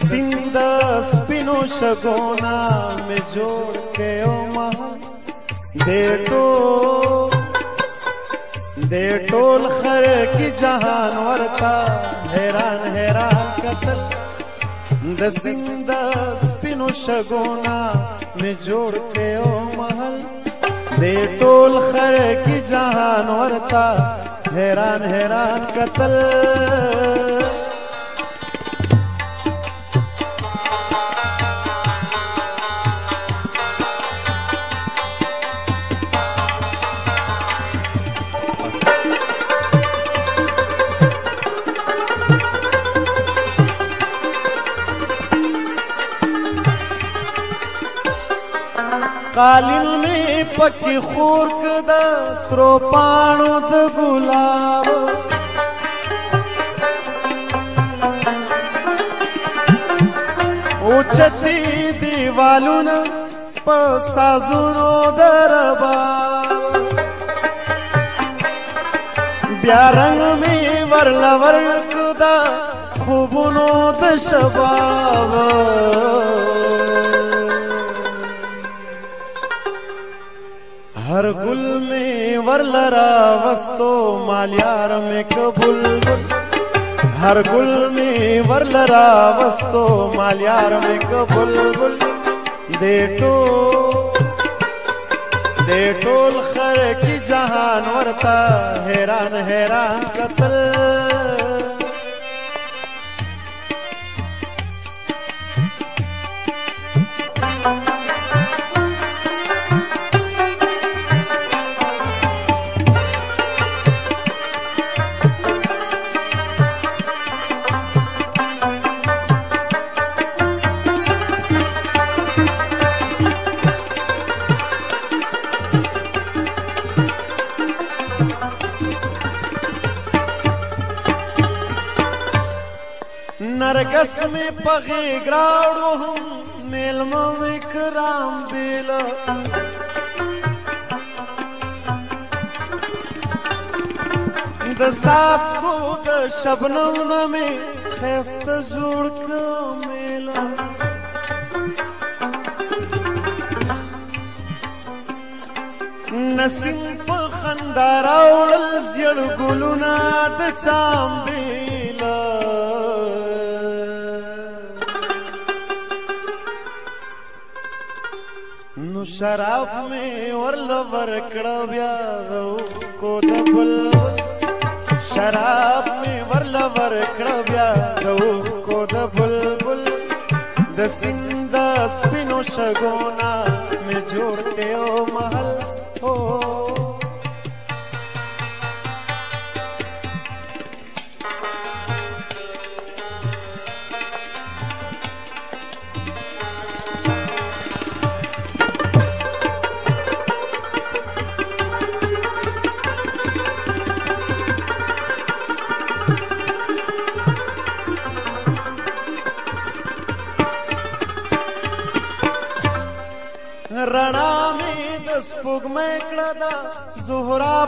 सिंध पीनुषो नेटोल ख़र की जहान वरता हैरान हैरान कतल द सिंध पिनुषो न जोड़े महां बेटोल خر کی जहान ورتا حیران حیران कतल قالین می پکې خور کدا سرو پانو د ګلاب اوچتی دیوالونه په سازونو دربا بیا رنگ می ورلا ورکدا خوبونو د شباب हर गुल में वरलरा वस्तो माल्यार में कबुल हर गुल में वरलरा वस्तो माल्यार में कबुल बुल देटो देटोल खर की जहान वरता हैरान हैरान कतल نرګس می پغې ګراړو هم میلمه وکرام بیل د ساس کو د شبنم نمې خست جوړ ک میل نسیم په خنداراول زیړ ګلونا د چامبي شراب می ورل ورکړ بیا زو کو د بل شراب می ورل ورکړ بیا زو کو د بل بل د سیند سپینو شګون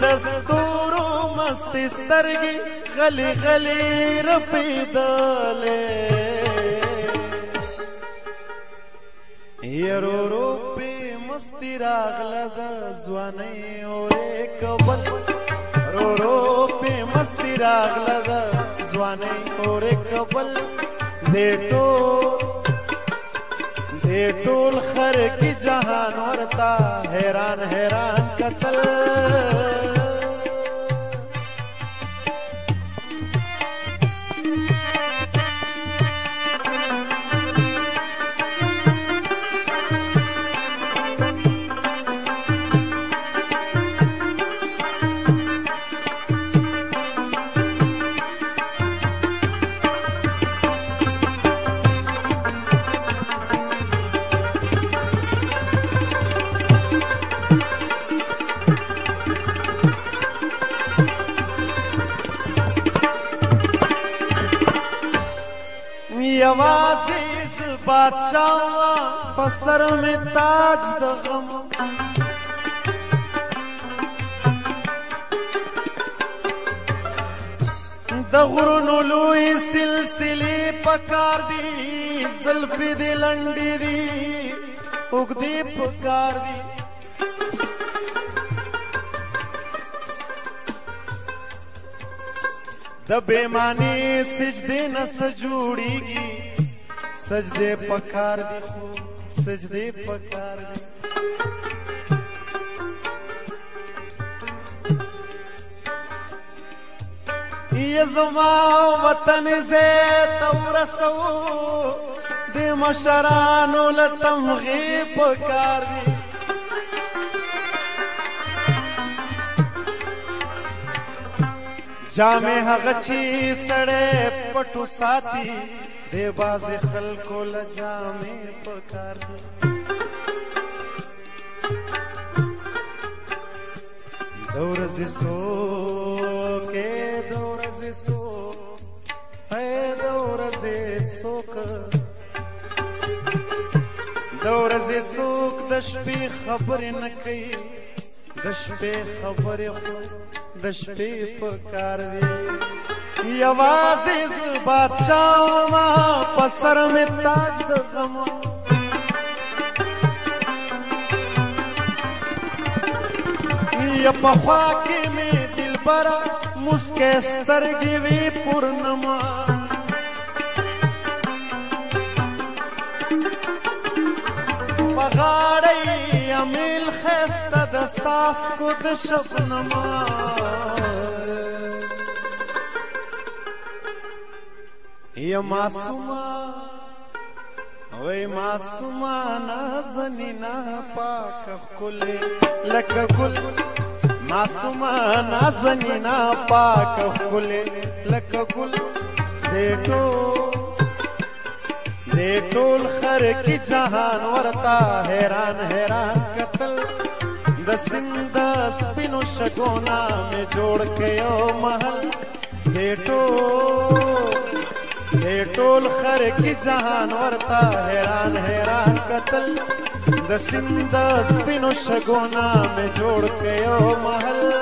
د ستورو مست سترګې غلي غلي رپیدلې یرو رو په مستی راغله د ځواني اورې کبل رو رو په مستی راغله د ځواني اورې کبل دې ټول टूल खर की जहान औरता हैरान हैरान कतल یوازې ز بادشاہ په سر مې تاج د غم د غرونو لوی سلسله پکار دی زلفې دې لنډې دي وګدې پکار دی د بیمانی سجده نس جوړیږي سجده پکار دی خو سجده پکار دی ای زما وطن زه تورسو د مشرانو لتمغي پکار دی جامې هغه چې سړې پټو ساتي د باز خلکو له جامې پکار دور زی سو کې دور زی سو اے دور زی سوک دور زی سوک د شپې خبرې نه کوي د شپې خبرې خو د شپې په کار دی یوازې ز بادشاہ ما په سر مې تاج د غم یا په خوا کې مې دلبر مسکه سترګې وی پورنما په غاړې امیل خس د ساس کو د شبنما یا معصوما وای معصوما نازنینا پاک خل لکه ګل معصوما نازنینا پاک خل لکه ګل دیټو دیټول خر کی جهان ورتا حیران حیران قتل د سند سپنوں شگونا میں جوڑ کے او محل ھیٹو ھیٹول خر کی جہاں ورتا حیران حیران قتل د سند سپنوں شگونا میں جوڑ کے او محل